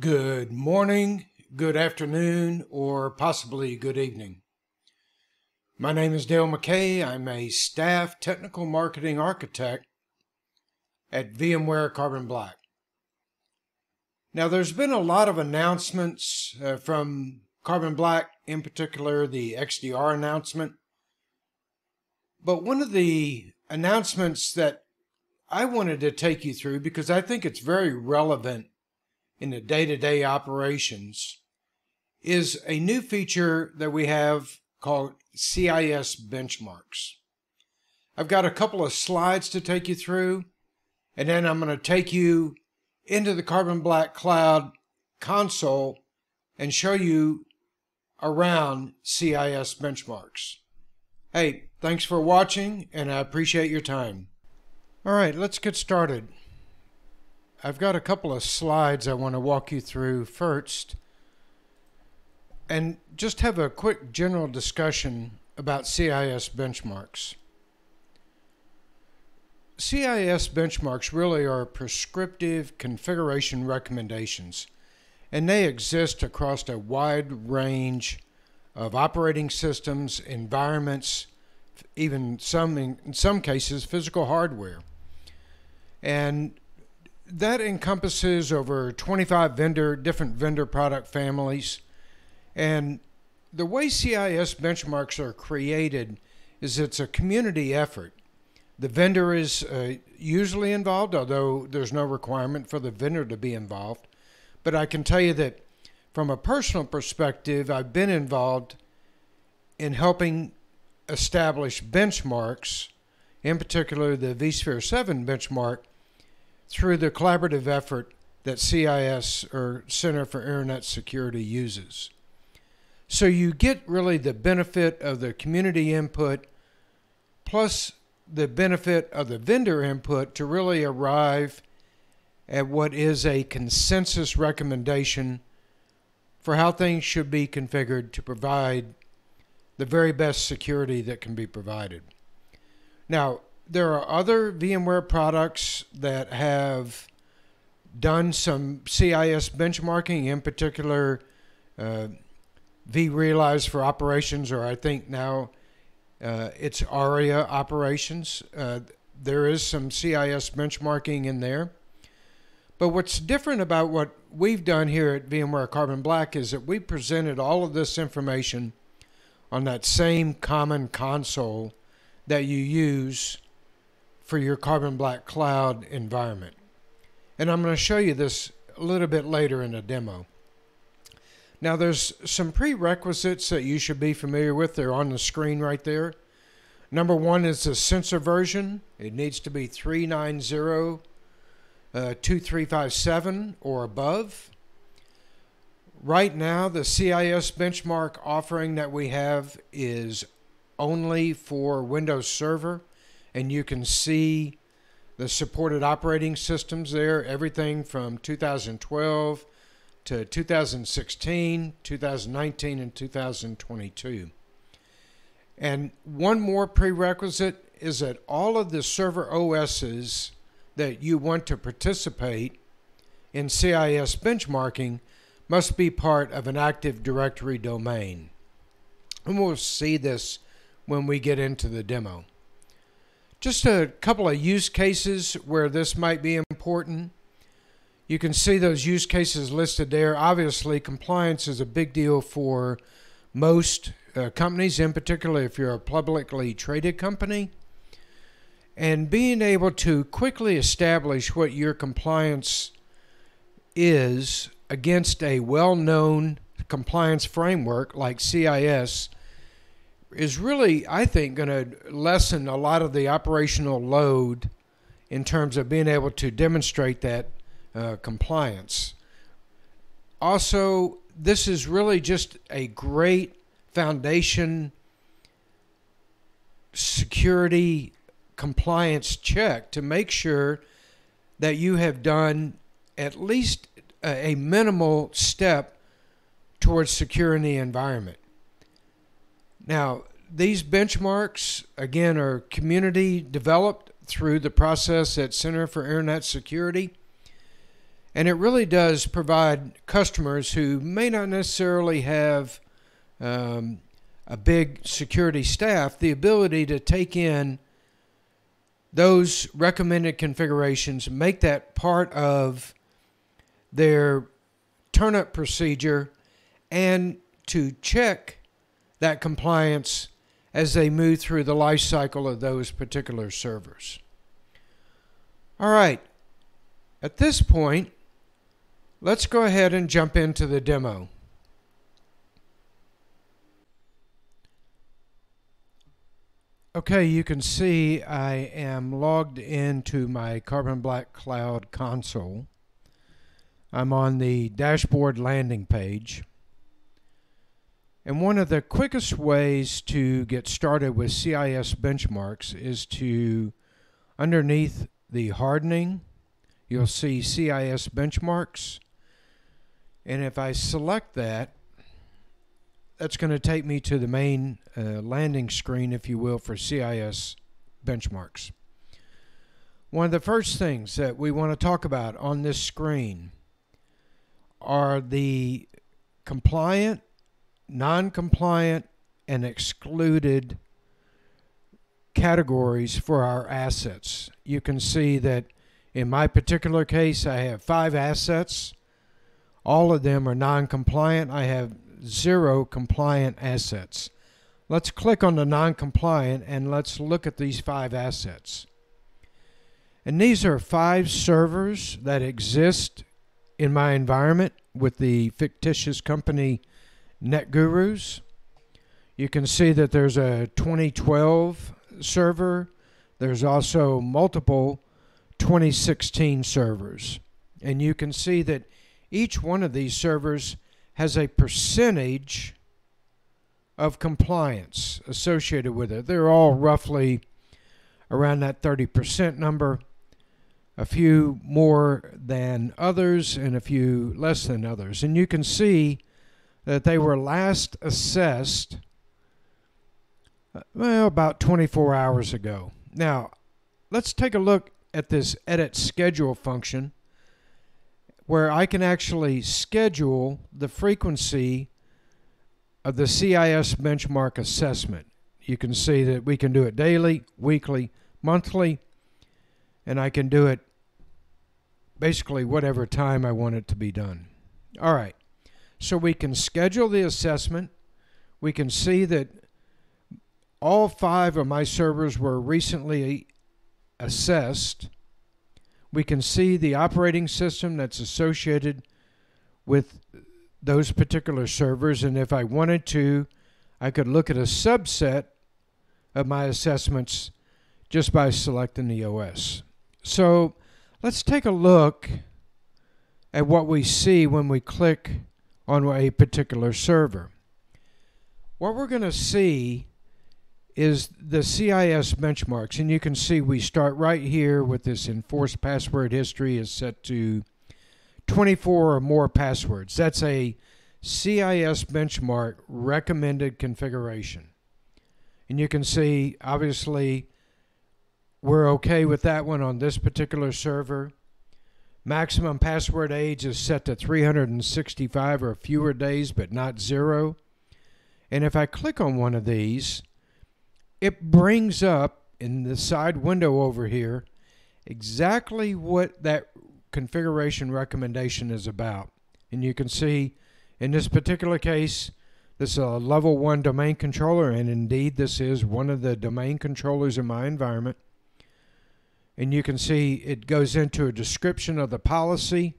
Good morning, good afternoon, or possibly good evening. My name is Dale McKay. I'm a staff technical marketing architect at VMware Carbon Black. Now, there's been a lot of announcements uh, from Carbon Black, in particular the XDR announcement. But one of the announcements that I wanted to take you through because I think it's very relevant in the day to day operations is a new feature that we have called CIS benchmarks. I've got a couple of slides to take you through, and then I'm going to take you into the Carbon Black Cloud console and show you around CIS benchmarks. Hey, thanks for watching, and I appreciate your time. All right, let's get started. I've got a couple of slides I want to walk you through first and just have a quick general discussion about CIS benchmarks. CIS benchmarks really are prescriptive configuration recommendations, and they exist across a wide range of operating systems, environments, even some in some cases physical hardware. And that encompasses over 25 vendor different vendor product families and the way CIS benchmarks are created is it's a community effort. The vendor is uh, usually involved, although there's no requirement for the vendor to be involved. But I can tell you that from a personal perspective, I've been involved in helping establish benchmarks, in particular the vSphere 7 benchmark, through the collaborative effort that CIS or Center for Internet Security uses. So you get really the benefit of the community input plus the benefit of the vendor input to really arrive at what is a consensus recommendation for how things should be configured to provide the very best security that can be provided. Now, there are other VMware products that have done some CIS benchmarking, in particular uh, vRealize for operations, or I think now uh, it's Aria operations. Uh, there is some CIS benchmarking in there. But what's different about what we've done here at VMware Carbon Black is that we presented all of this information on that same common console that you use for your Carbon Black Cloud environment. And I'm going to show you this a little bit later in a demo. Now there's some prerequisites that you should be familiar with. They're on the screen right there. Number one is the sensor version. It needs to be 390 uh, 2357 or above. Right now, the CIS benchmark offering that we have is only for Windows Server and you can see the supported operating systems there, everything from 2012 to 2016, 2019, and 2022. And one more prerequisite is that all of the server OSs that you want to participate in CIS benchmarking must be part of an Active Directory domain. And we'll see this when we get into the demo. Just a couple of use cases where this might be important. You can see those use cases listed there. Obviously, compliance is a big deal for most uh, companies, in particular if you're a publicly traded company. And being able to quickly establish what your compliance is against a well known compliance framework like CIS is really, I think, going to lessen a lot of the operational load in terms of being able to demonstrate that uh, compliance. Also, this is really just a great foundation security compliance check to make sure that you have done at least a, a minimal step towards securing the environment. Now, these benchmarks, again, are community developed through the process at Center for Internet Security. And it really does provide customers who may not necessarily have um, a big security staff the ability to take in those recommended configurations, make that part of their turnup procedure, and to check that compliance as they move through the life cycle of those particular servers. All right, at this point, let's go ahead and jump into the demo. Okay, you can see I am logged into my Carbon Black Cloud console. I'm on the dashboard landing page. And one of the quickest ways to get started with CIS benchmarks is to, underneath the hardening, you'll see CIS benchmarks. And if I select that, that's going to take me to the main uh, landing screen, if you will, for CIS benchmarks. One of the first things that we want to talk about on this screen are the compliant, non compliant, and excluded categories for our assets. You can see that in my particular case, I have five assets. All of them are non compliant. I have zero compliant assets. Let's click on the non-compliant and let's look at these five assets. And these are five servers that exist in my environment with the fictitious company NetGurus. You can see that there's a 2012 server. There's also multiple 2016 servers. And you can see that each one of these servers has a percentage of compliance associated with it. They're all roughly around that 30% number, a few more than others and a few less than others. And you can see that they were last assessed uh, well about 24 hours ago. Now, let's take a look at this edit schedule function where I can actually schedule the frequency of the CIS benchmark assessment. You can see that we can do it daily, weekly, monthly, and I can do it basically whatever time I want it to be done. All right, so we can schedule the assessment. We can see that all five of my servers were recently assessed we can see the operating system that's associated with those particular servers. And if I wanted to, I could look at a subset of my assessments just by selecting the OS. So let's take a look at what we see when we click on a particular server. What we're going to see is the CIS benchmarks. And you can see we start right here with this enforced password history is set to 24 or more passwords. That's a CIS benchmark recommended configuration. And you can see, obviously, we're okay with that one on this particular server. Maximum password age is set to 365 or fewer days, but not zero. And if I click on one of these, it brings up in the side window over here exactly what that configuration recommendation is about. And you can see in this particular case, this is a level one domain controller, and indeed this is one of the domain controllers in my environment. And you can see it goes into a description of the policy,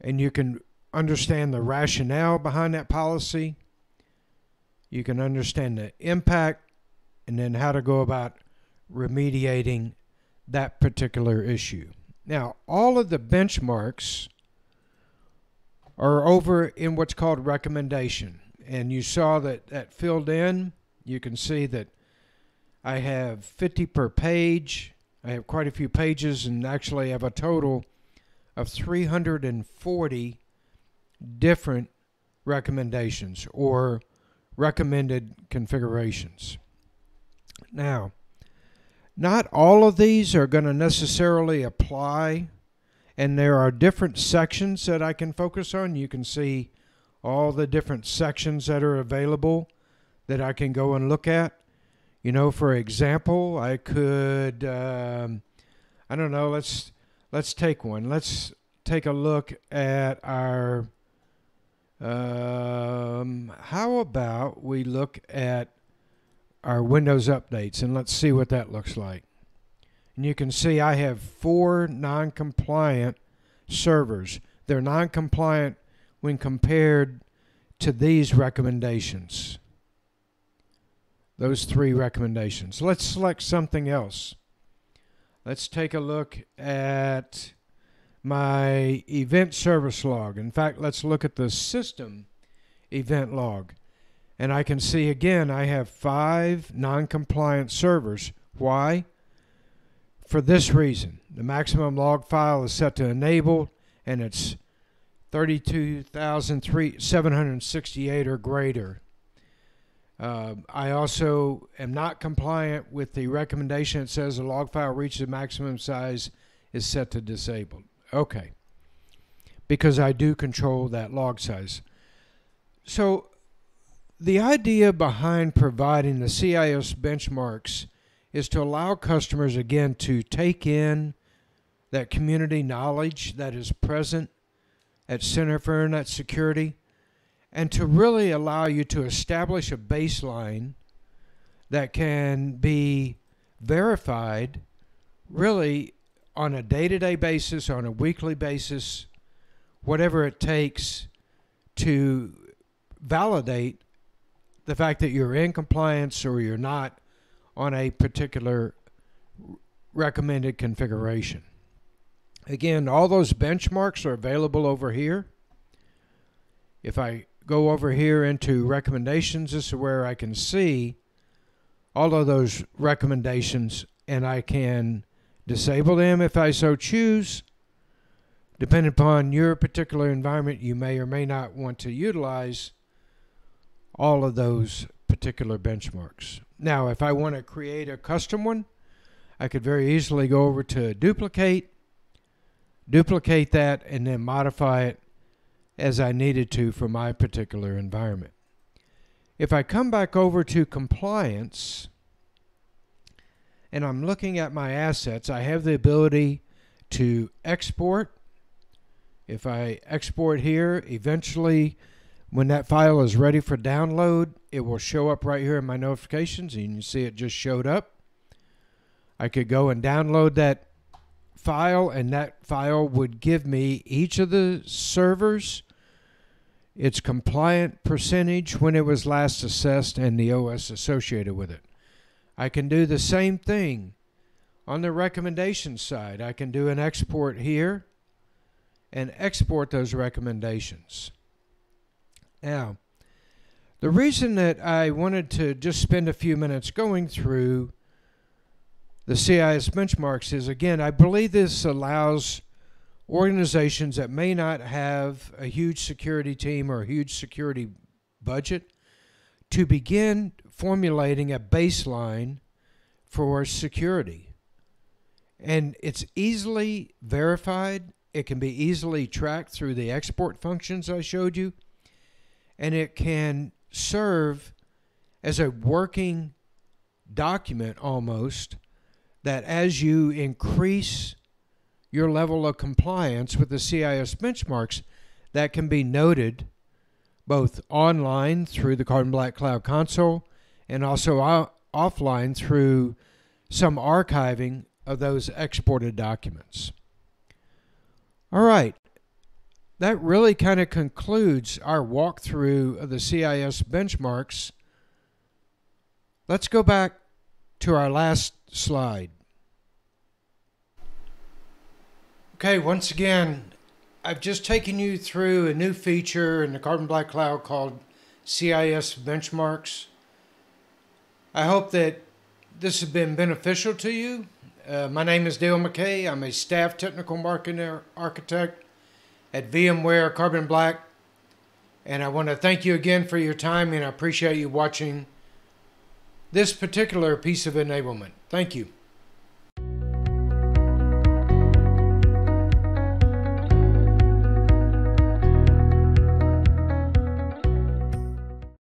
and you can understand the rationale behind that policy you can understand the impact and then how to go about remediating that particular issue. Now, all of the benchmarks are over in what's called recommendation. And you saw that that filled in. You can see that I have 50 per page. I have quite a few pages and actually have a total of 340 different recommendations or recommended configurations. Now, not all of these are going to necessarily apply And there are different sections that I can focus on. You can see all the different sections that are available that I can go and look at. You know, for example, I could, um, I don't know, let's let's take one. Let's take a look at our. Um, how about we look at our Windows updates and let's see what that looks like. And you can see I have four non compliant servers. They're non compliant when compared to these recommendations. Those three recommendations. Let's select something else. Let's take a look at my event service log. In fact, let's look at the system event log. And I can see again, I have five non compliant servers. Why? For this reason the maximum log file is set to enable and it's 32,768 or greater. Uh, I also am not compliant with the recommendation that says the log file reaches the maximum size is set to disabled. Okay. Because I do control that log size. So the idea behind providing the CIS benchmarks is to allow customers again to take in that community knowledge that is present at Center for Internet Security and to really allow you to establish a baseline that can be verified really on a day to day basis, on a weekly basis, whatever it takes to validate the fact that you're in compliance or you're not on a particular recommended configuration. Again, all those benchmarks are available over here. If I go over here into recommendations, this is where I can see all of those recommendations and I can disable them if I so choose. Depending upon your particular environment, you may or may not want to utilize all of those particular benchmarks. Now, if I want to create a custom one, I could very easily go over to duplicate, duplicate that, and then modify it as I needed to for my particular environment. If I come back over to compliance and I'm looking at my assets, I have the ability to export. If I export here, eventually when that file is ready for download, it will show up right here in my notifications and you can see it just showed up. I could go and download that file and that file would give me each of the servers its compliant percentage when it was last assessed and the OS associated with it. I can do the same thing on the recommendation side. I can do an export here and export those recommendations. Now, the reason that I wanted to just spend a few minutes going through the CIS benchmarks is again, I believe this allows organizations that may not have a huge security team or a huge security budget to begin formulating a baseline for security. And it's easily verified, it can be easily tracked through the export functions I showed you and it can serve as a working document almost that as you increase your level of compliance with the CIS benchmarks, that can be noted both online through the Carbon Black Cloud console and also offline through some archiving of those exported documents. All right, that really kind of concludes our walkthrough of the CIS benchmarks. Let's go back to our last slide. Okay, once again, I've just taken you through a new feature in the Carbon Black Cloud called CIS Benchmarks. I hope that this has been beneficial to you. Uh, my name is Dale McKay. I'm a staff technical marketing architect at VMware Carbon Black. And I want to thank you again for your time and I appreciate you watching this particular piece of enablement. Thank you.